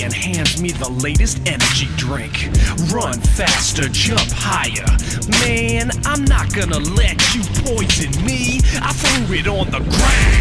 and hands me the latest energy drink. Run faster, jump higher. Man, I'm not gonna let you poison me. I threw it on the ground.